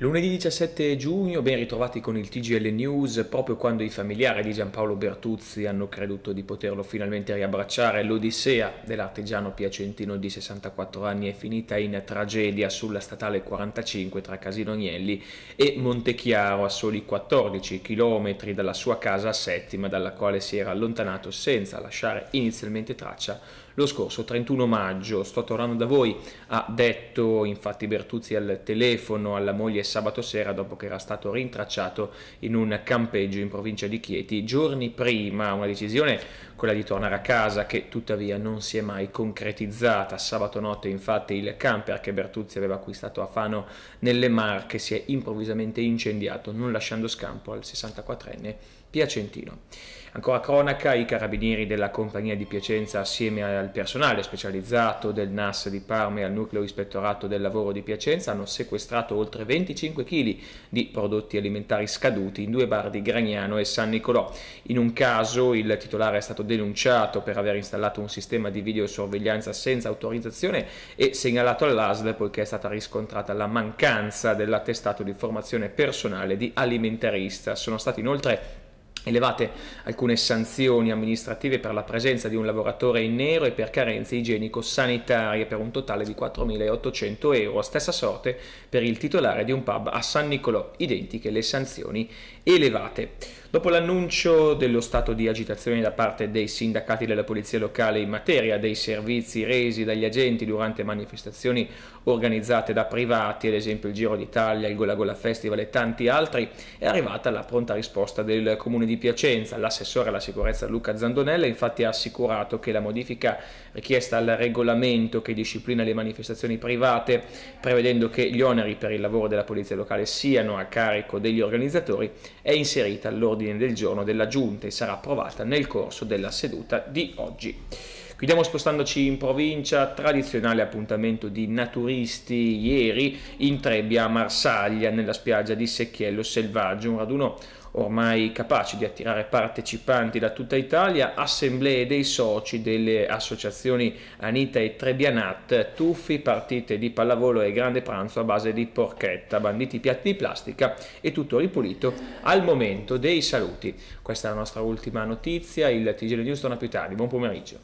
Lunedì 17 giugno, ben ritrovati con il TGL News, proprio quando i familiari di Giampaolo Bertuzzi hanno creduto di poterlo finalmente riabbracciare, l'odissea dell'artigiano piacentino di 64 anni è finita in tragedia sulla statale 45 tra Casino Agnelli e Montechiaro a soli 14 km dalla sua casa a Settima, dalla quale si era allontanato senza lasciare inizialmente traccia lo scorso 31 maggio. Sto tornando da voi, ha detto infatti Bertuzzi al telefono alla moglie sabato sera dopo che era stato rintracciato in un campeggio in provincia di Chieti giorni prima, una decisione quella di tornare a casa che tuttavia non si è mai concretizzata. Sabato notte infatti il camper che Bertuzzi aveva acquistato a Fano nelle Marche si è improvvisamente incendiato non lasciando scampo al 64enne piacentino. Ancora cronaca, i carabinieri della compagnia di Piacenza assieme al personale specializzato del NAS di Parma e al nucleo ispettorato del lavoro di Piacenza hanno sequestrato oltre 25 kg di prodotti alimentari scaduti in due bar di Gragnano e San Nicolò. In un caso il titolare è stato denunciato per aver installato un sistema di videosorveglianza senza autorizzazione e segnalato all'ASL poiché è stata riscontrata la mancanza dell'attestato di formazione personale di alimentarista. Sono stati inoltre elevate alcune sanzioni amministrative per la presenza di un lavoratore in nero e per carenze igienico-sanitarie per un totale di 4.800 euro. Stessa sorte per il titolare di un pub a San Nicolò, identiche le sanzioni elevate. Dopo l'annuncio dello stato di agitazione da parte dei sindacati della polizia locale in materia dei servizi resi dagli agenti durante manifestazioni organizzate da privati, ad esempio il Giro d'Italia, il Gola Gola Festival e tanti altri, è arrivata la pronta risposta del comune di Piacenza. L'assessore alla sicurezza Luca Zandonella infatti ha assicurato che la modifica richiesta al regolamento che disciplina le manifestazioni private, prevedendo che gli oneri per il lavoro della polizia locale siano a carico degli organizzatori, è inserita all'ordine del giorno della Giunta e sarà approvata nel corso della seduta di oggi. Chiudiamo spostandoci in provincia, tradizionale appuntamento di naturisti ieri in Trebbia a Marsaglia, nella spiaggia di Secchiello Selvaggio, un raduno ormai capace di attirare partecipanti da tutta Italia, assemblee dei soci delle associazioni Anita e Trebbianat, tuffi, partite di pallavolo e grande pranzo a base di porchetta, banditi piatti di plastica e tutto ripulito al momento dei saluti. Questa è la nostra ultima notizia, il TG News torna più tardi, buon pomeriggio.